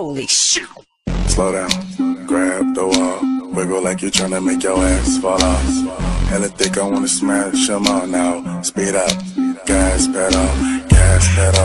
Holy shit. Slow down, grab the wall, wiggle like you're to make your ass fall off. And I think I wanna smash them all now. Speed up, gas pedal, gas pedal.